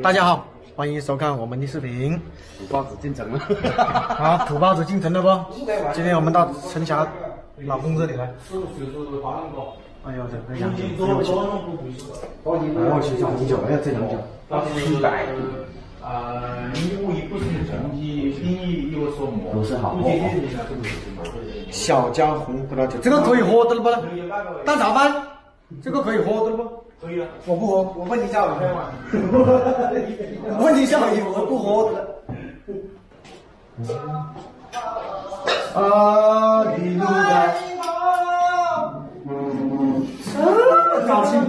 大家好，欢迎收看我们的视频。土包子进城了，好，土包子进城了不？今天我们到陈霞老公这里来。哎呦，这个洋酒，哎呦我去，哎呦我去，洋酒，哎呀，这洋酒，一百不是整体定义有所模都是好不是那种小江红葡萄酒，这个可以喝的了不？蛋炒饭，这个可以喝的了不？可以啊。我不喝，我问一下 我问一下而已，我不喝的。啊，你路的，这么高兴。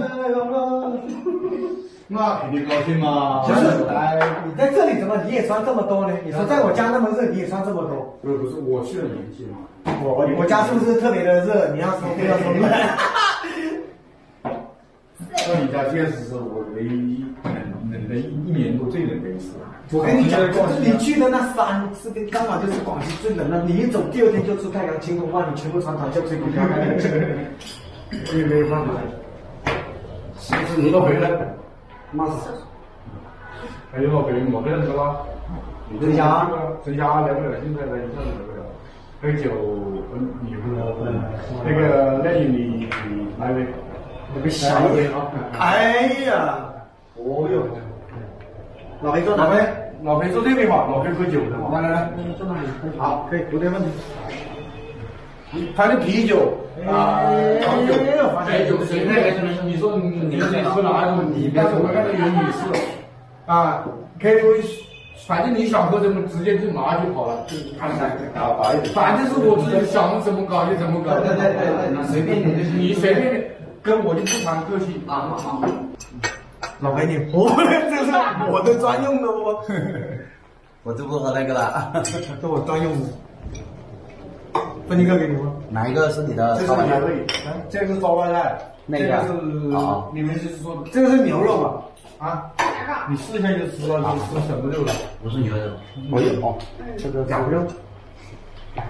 那肯定高兴嘛。就是，哎，你在这里怎么你也穿这么多呢？你说在我家那么热，你也穿这么多？不是不是，我去了年纪嘛。我我家是不是特别的热？你要说不要说。家确实是我唯一冷冷的一一年多最冷的一次。我跟你讲，你去的那三次跟刚好就是广西最冷的，你一走第二天就出太阳，晴空万里，全部穿短袖吹空调，我也没有办法。是不是你都回来？妈死！还有老朋友没得人了。陈霞，陈霞来不了，现在来一下子来不了。喝酒，嗯，你不能那个那你来没？那个小点啊！哎呀，哦哟，老裴坐哪位？老裴坐这边吧，老裴喝酒的嘛。来来来，坐那里。好，可以，不得问题。他的啤酒啊，黄酒，白酒谁那个你说你你喝哪一种？你别说我看到有女士啊，KTV，反正你想喝什么，直接就拿就好了。就看看啊，白酒，反正是我自己想怎么搞就怎么搞。对对对对，你随便你。你随便，跟我就不谈客气啊。好，老裴你喝，这是我的专用的哦。我就不喝那个了，这我专用的。分一个给你吗？哪一个是你的？这是牛肉，这个是招牌菜，那个是你们就是说这个是牛肉吧？啊，你试一下就知道是是什么肉了。不是牛肉，我有哦，这个羊肉，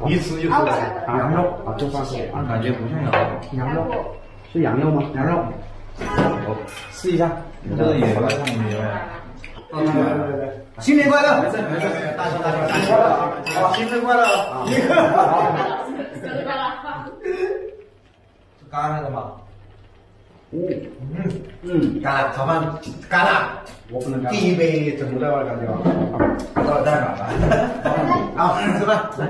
一吃就知道羊肉啊，就算是啊，感觉不像羊肉。羊肉是羊肉吗？羊肉，我试一下，这个也不太明白。对对对对，新年快乐！没事没事，大吉大利，新年快乐！好，新年快乐啊！新年快乐！是干了的吗？嗯嗯嗯，干了，炒饭干了。我不能干。第一杯整不了了，感觉。到了，再买吧。好，吃饭来。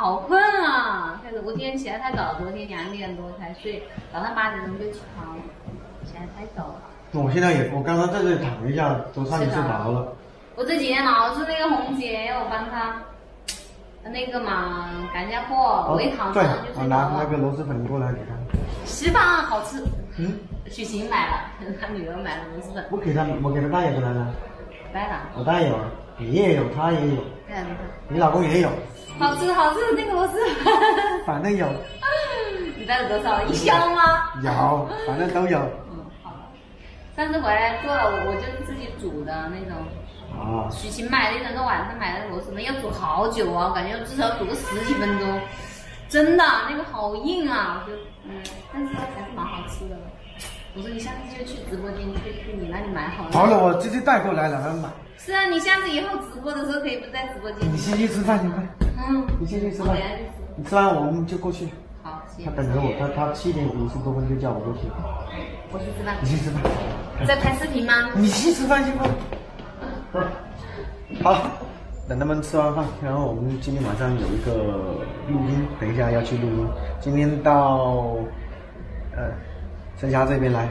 好困啊！开始，我今天起来太早，昨天两点多才睡，早上八点钟就起床，起来太早了。我现在也，我刚刚在这里躺一下，都差点睡着了。我这几天老是那个红姐要我帮她，那个嘛赶下货，我一躺上就睡着了。拿那个螺蛳粉过来给她。稀饭好吃。嗯。许晴买了，他女儿买了螺蛳粉。我给他，我给他带一个来了。带了。我带有，你也有，他也有。你老公也有。好吃好吃那个螺蛳粉。反正有。你带了多少？一箱吗？有，反正都有。嗯，好了上次回来做了，我我就自己煮的那种。啊。许晴买的一整个晚上买的螺蛳粉要煮好久啊，感觉至少煮个十几分钟。真的，那个好硬啊！我就嗯。我说你下次就去直播间去去你那里买好了。好了，我直接带过来了，还买。是啊，你下次以后直播的时候可以不在直播间。你先去吃饭去快。嗯。你先去吃饭。你吃完我们就过去。好，他等着我，他他七点五十多分就叫我过去。我去吃饭。你去吃饭。在拍视频吗？你去吃饭去吧。好，等他们吃完饭，然后我们今天晚上有一个录音，等一下要去录音。今天到呃陈霞这边来，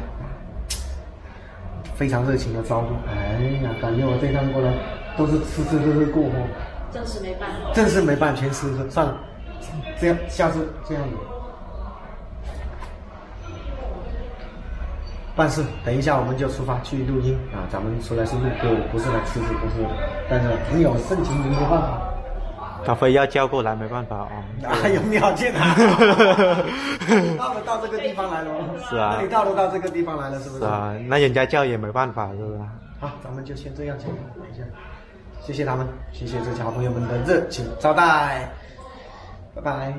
非常热情的招呼。哎呀，感觉我这趟过来都是吃吃喝喝过活。正事没办。正事没办，全吃喝。算了，这样下次这样子。办事，等一下我们就出发去录音啊！咱们出来是录歌，不是来吃吃喝喝。但是朋友盛情，没办法。他非要叫过来，没办法啊。哪有鸟见啊？到了到这个地方来了。是啊。那你到都到这个地方来了，是不是？是啊，那人家叫也没办法，是不是？好，咱们就先这样讲，等一下。谢谢他们，谢谢这些好朋友们的热情招待，拜拜。